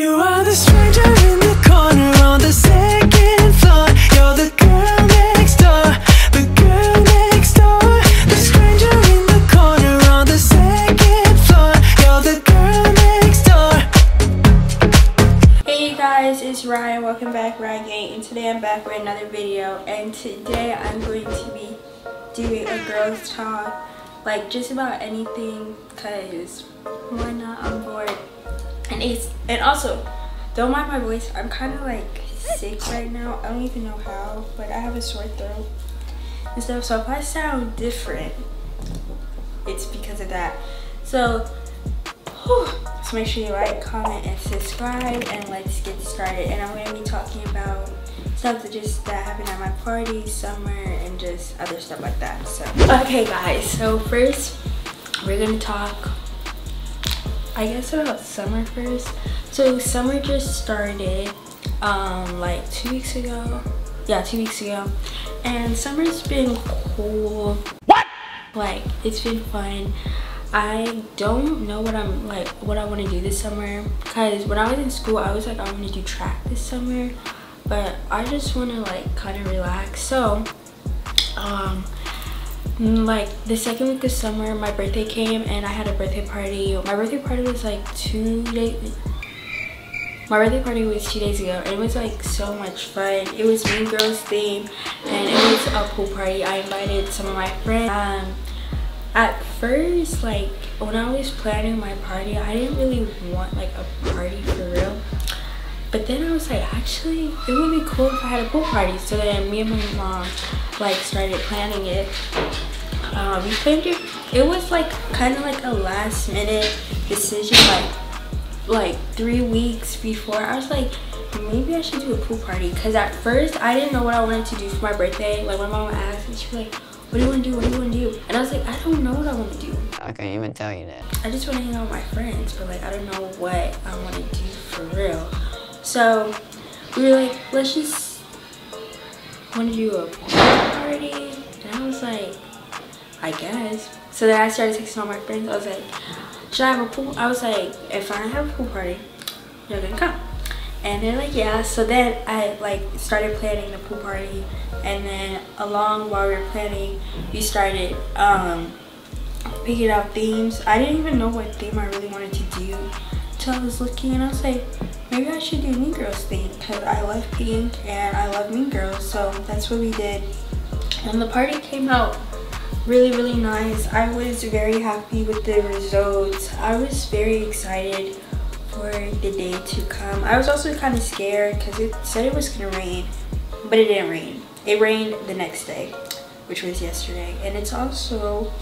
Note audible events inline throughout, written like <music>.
You are the stranger in the corner on the second floor. You're the girl next door, the stranger in the corner on the second floor. You're the girl next door. Hey guys, it's Ryan. Welcome back, Ryan Gang. And today I'm back with another video. And today I'm going to be doing a girls talk, like just about anything, cause why not? I'm bored. And it's and also, don't mind my voice. I'm kind of like sick right now. I don't even know how, but I have a sore throat and stuff. So if I sound different, it's because of that. So Whew. So make sure you like, comment, and subscribe, and let's get started. And I'm gonna be talking about stuff that just that happened at my party, summer, and just other stuff like that. So okay, guys. So first, we're gonna talk. I guess about summer first. So summer just started, um, like two weeks ago. Yeah, two weeks ago, and summer's been cool. What? Like it's been fun. I don't know what I'm like what I want to do this summer because when I was in school I was like I want to do track this summer but I just want to like kind of relax so um like the second week of summer my birthday came and I had a birthday party. My birthday party was like two days my birthday party was two days ago. And it was like so much fun. It was mean girls theme and it was a pool party. I invited some of my friends. Um at first like when i was planning my party i didn't really want like a party for real but then i was like actually it would be cool if i had a pool party so then me and my mom like started planning it uh, we planned it it was like kind of like a last minute decision like like three weeks before i was like maybe i should do a pool party because at first i didn't know what i wanted to do for my birthday like my mom asked and she was like what do you want to do? What do you want to do? And I was like, I don't know what I want to do. I can't even tell you that. I just want to hang out with my friends, but like, I don't know what I want to do for real. So we were like, let's just want to do a pool party. And I was like, I guess. So then I started texting all my friends. I was like, should I have a pool? I was like, if I have a pool party, you're gonna come. And they're like, yeah. So then I like started planning the pool party and then along while we were planning we started um, picking out themes i didn't even know what theme i really wanted to do i was looking and i was like maybe i should do mean girls theme because i love pink and i love mean girls so that's what we did. And the party came out really really nice. I was very happy with the results. I was very excited for the day to come. I was also kind of scared because it said it was gonna rain but it didn't rain. It rained the next day, which was yesterday. And it's also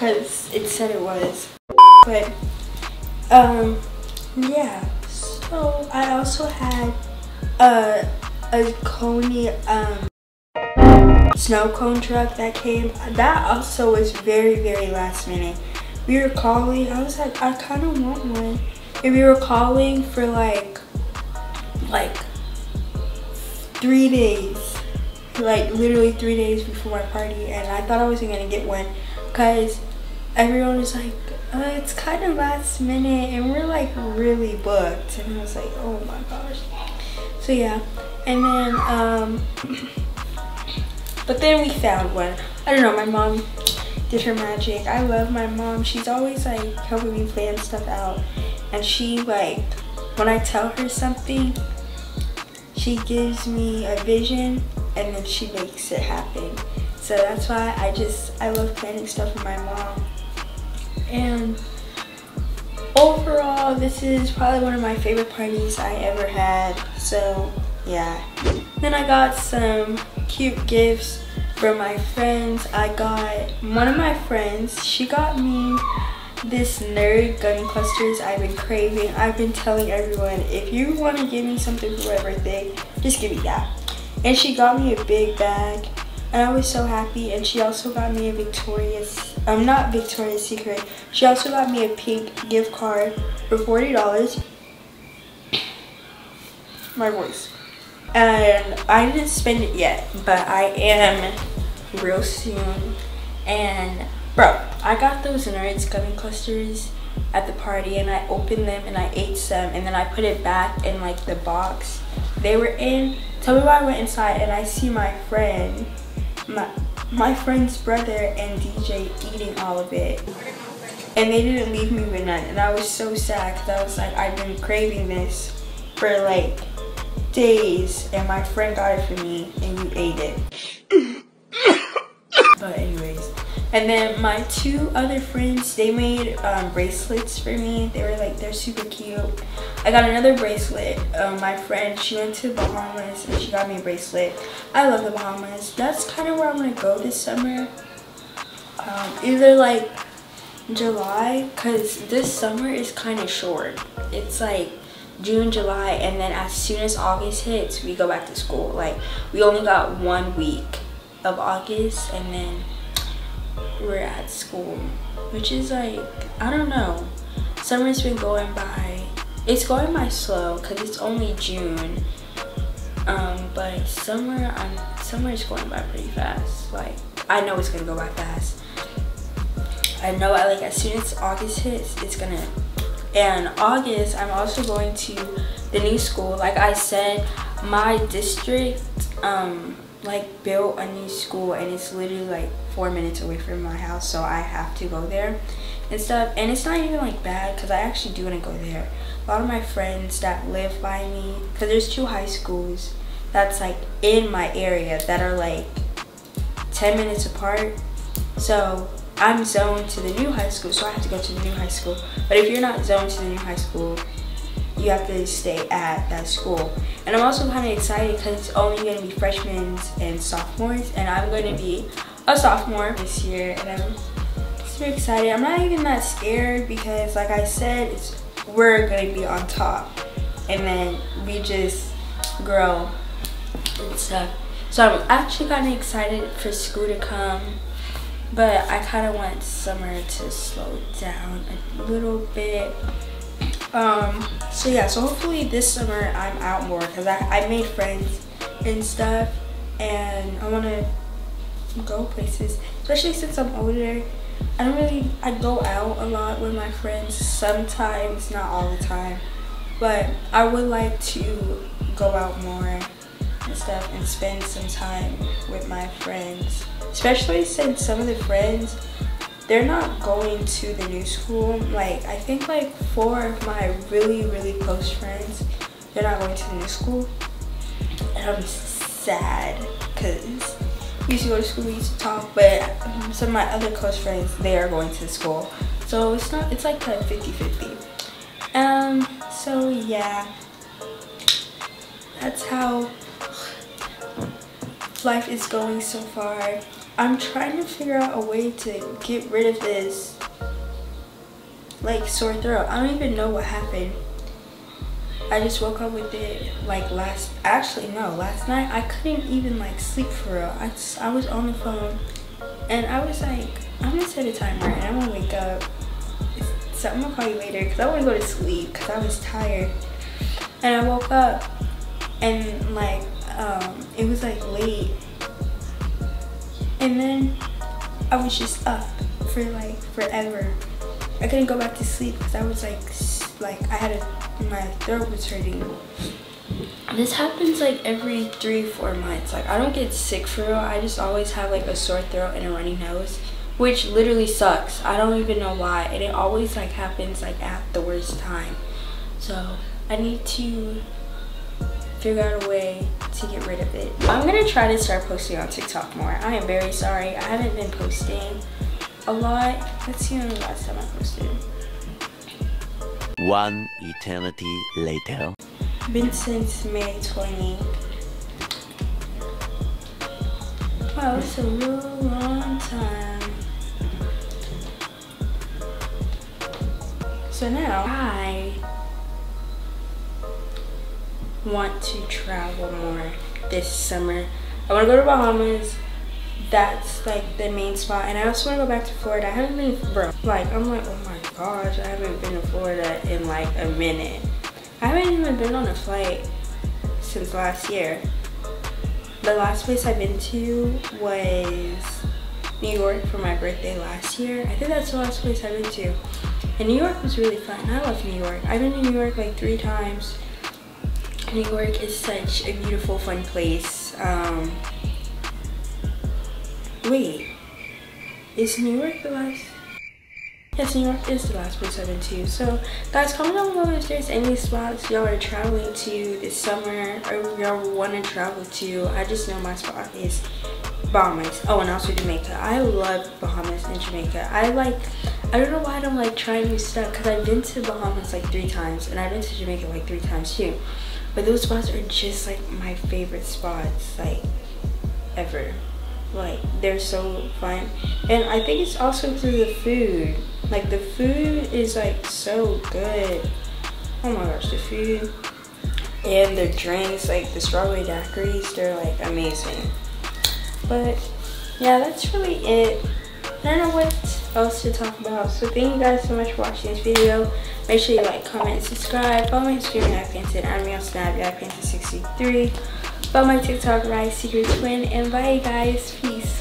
because it said it was. But um yeah. So I also had a a Kona um snow cone truck that came. That also was very very last minute. We were calling. I was like i kind of want one. And we were calling for like like three days like literally three days before my party and i thought i wasn't gonna get one because everyone was like uh, it's kind of last minute and we're like really booked and i was like oh my gosh so yeah and then um <coughs> but then we found one. I don't know, my mom did her magic. I love my mom. She's always like helping me plan stuff out. And she like, when I tell her something, she gives me a vision and then she makes it happen. So that's why I just, I love planning stuff with my mom. And overall, this is probably one of my favorite parties I ever had. So yeah. Then I got some cute gifts from my friends. I got one of my friends, she got me this nerd gummy clusters I've been craving. I've been telling everyone, if you want to give me something for my birthday, just give me that. And she got me a big bag and I was so happy. And she also got me a Victoria's, I'm um, not Victoria's Secret. She also got me a pink gift card for $40. My voice. and I didn't spend it yet, but I am real soon. And bro, I got those Nerds gummy clusters at the party and I opened them and I ate some and then I put it back in like the box they were in. Tell me why I went inside and I see my friend, my my friend's brother and DJ eating all of it. And they didn't leave me with none. And I was so sad because I was like, I've been craving this for like days and my friend got it for me and you ate it. <coughs> but anyways, and then my two other friends, they made um, bracelets for me. They were like, they're super cute. I got another bracelet. Um, my friend, she went to Bahamas and she got me a bracelet. I love the Bahamas. That's kind of where I'm going to go this summer. Um, either like July, because this summer is kind of short. It's like June, July, and then as soon as August hits, we go back to school. Like, we only got one week of August and then we're at school, which is like, I don't know. Summer's been going by, it's going by slow because it's only June. Um, but summer, I'm, summer is going by pretty fast. Like, I know it's gonna go by fast. I know I like as soon as August hits, it's gonna, and August, I'm also going to the new school. Like I said, my district, um, like built a new school and it's literally like four minutes away from my house so I have to go there and stuff. And it's not even like bad because I actually do want to go there. A lot of my friends that live by me because there's two high schools that's like in my area that are like 10 minutes apart. So I'm zoned to the new high school so I have to go to the new high school. But if you're not zoned to the new high school you have to stay at that school. And I'm also kind of excited because it's only going to be freshmen and sophomores, and I'm going to be a sophomore this year, and I'm super excited. I'm not even that scared because, like I said, it's we're going to be on top, and then we just grow and stuff. Uh, so I'm actually kind of excited for school to come, but I kind of want summer to slow down a little bit um so yeah so hopefully this summer i'm out more because I, I made friends and stuff and i want to go places especially since i'm older. I don't really i go out a lot with my friends sometimes not all the time but i would like to go out more and stuff and spend some time with my friends especially since some of the friends they're not going to the new school. Like, I think like four of my really, really close friends, they're not going to the new school. And I'm sad because we used to go to school, we used to talk, but some of my other close friends, they are going to the school. So it's not, it's like kind of 50-50. Um, so yeah, that's how life is going so far. I'm trying to figure out a way to get rid of this like sore throat. I don't even know what happened. I just woke up with it like last, actually no, last night I couldn't even like sleep for real. I, just, I was on the phone and I was like, I'm gonna set a timer and I'm gonna wake up. So I'm gonna call you later because I wanna go to sleep because I was tired. And I woke up and like, um, it was like late and then I was just up for like forever. I couldn't go back to sleep because I was like, like I had a, my throat was hurting. This happens like every three, four months. Like I don't get sick for real. I just always have like a sore throat and a runny nose, which literally sucks. I don't even know why. And it always like happens like at the worst time. So I need to figure out a way to get rid of it. I'm gonna try to start posting on TikTok more. I am very sorry. I haven't been posting a lot. Let's see when the last time I posted. One eternity later. Been since May 20. Wow, it's a real long time. So now I want to travel more this summer. I want to go to Bahamas. That's like the main spot. And I also want to go back to Florida. I haven't been, bro, like, I'm like, oh my gosh, I haven't been to Florida in like a minute. I haven't even been on a flight since last year. The last place I've been to was New York for my birthday last year. I think that's the last place I've been to. And New York was really fun. I love New York. I've been to New York like three times. New York is such a beautiful, fun place. Um, wait, is New York the last? Yes, New York is the last place I've been to. So, guys, comment down below if there's any spots y'all are traveling to this summer or y'all want to travel to. I just know my spot is Bahamas. Oh, and also Jamaica. I love Bahamas and Jamaica. I like, I don't know why I don't like trying new stuff because I've been to Bahamas like three times and I've been to Jamaica like three times too. But those spots are just like my favorite spots, like ever. Like they're so fun. And I think it's also through the food. Like the food is like so good. Oh my gosh, the food and the drinks, like the strawberry daiquiris, they're like amazing. But yeah, that's really it. I don't know what else to talk about. So thank you guys so much for watching this video. Make sure you like, comment, subscribe. Follow my Instagram at Painted. I'm me on Snap at Painted63. Follow my TikTok, Rise Secret Twin. And bye guys. Peace.